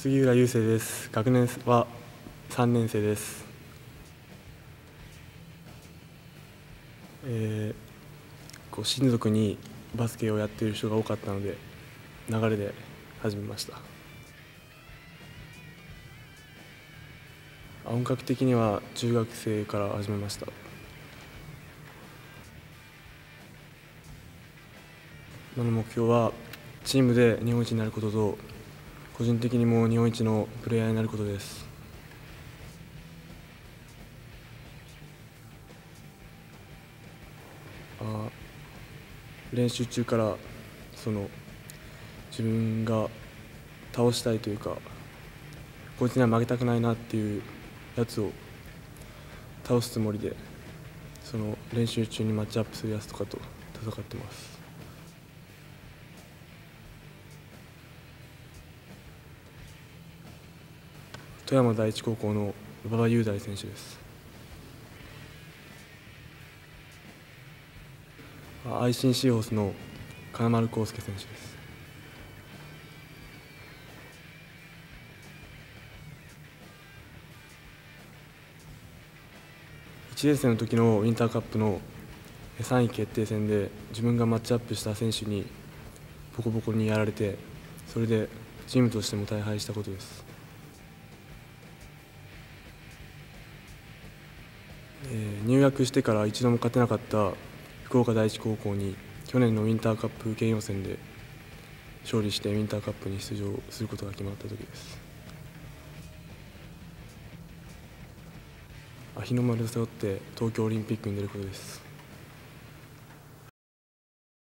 杉浦雄星です。学年は3年生です。えー、こう親族にバスケをやっている人が多かったので流れで始めました。本格的には中学生から始めました。今の目標はチームで日本一になることと個人的にも日本一のプレーヤーになることです。あ練習中からその自分が倒したいというかこいつには負けたくないなっていうやつを倒すつもりでその練習中にマッチアップするやつとかと戦ってます。富山第一高校の馬場雄大選手です。愛心シーホースの金丸康介選手です。1年生の時のウィンターカップの3位決定戦で自分がマッチアップした選手にボコボコにやられてそれでチームとしても大敗したことです。入学してから一度も勝てなかった福岡第一高校に去年のウィンターカップ県予選で勝利してウィンターカップに出場することが決まった時です。日の丸を背負って東京オリンピックに出ることです。